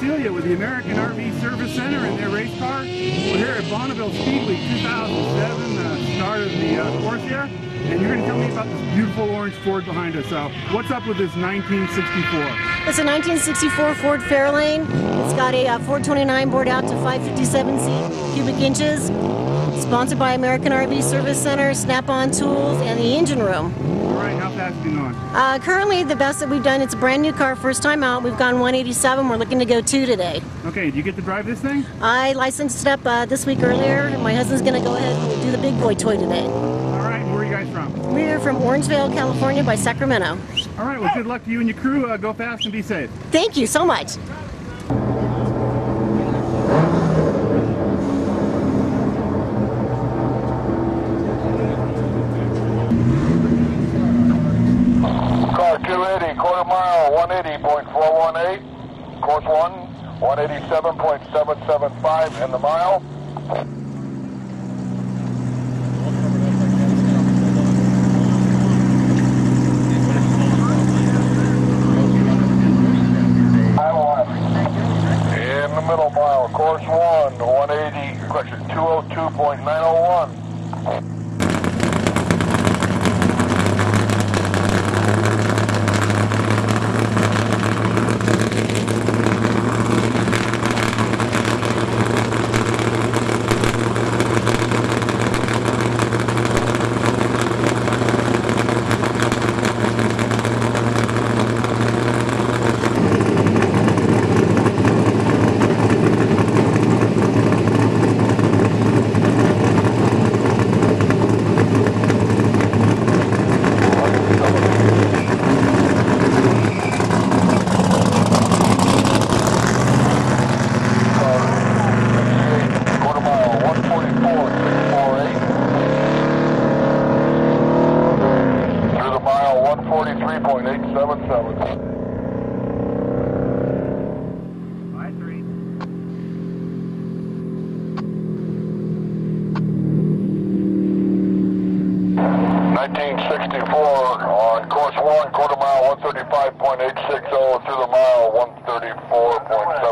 the American RV Service Center and their race car. We're here at Bonneville Speed Week 2007, the start of the uh, course here. And you're going to tell me about this beautiful orange Ford behind us. Uh, what's up with this 1964? It's a 1964 Ford Fairlane. It's got a uh, 429 bored out to 557 cubic inches. Sponsored by American RV Service Center, Snap-on Tools, and the engine room. All right, how fast have you gone? Uh, currently, the best that we've done, it's a brand new car, first time out. We've gone 187. We're looking to go two today. Okay, do you get to drive this thing? I licensed it up uh, this week earlier, and my husband's going to go ahead and do the big boy toy today. All right, where are you guys from? We're from Orangevale, California by Sacramento. All right, well, good luck to you and your crew. Uh, go fast and be safe. Thank you so much. Car 280, quarter mile, 180.418. Course 1, 187.775 in the mile. In the middle course 1, 180, correction, 202.901. Quarter mile, 144.648. Through the mile, 143.877. Bye, three. Nineteen sixty-four on course one, quarter mile, one thirty-five point eight six oh, through the mile, one thirty-four point seven five.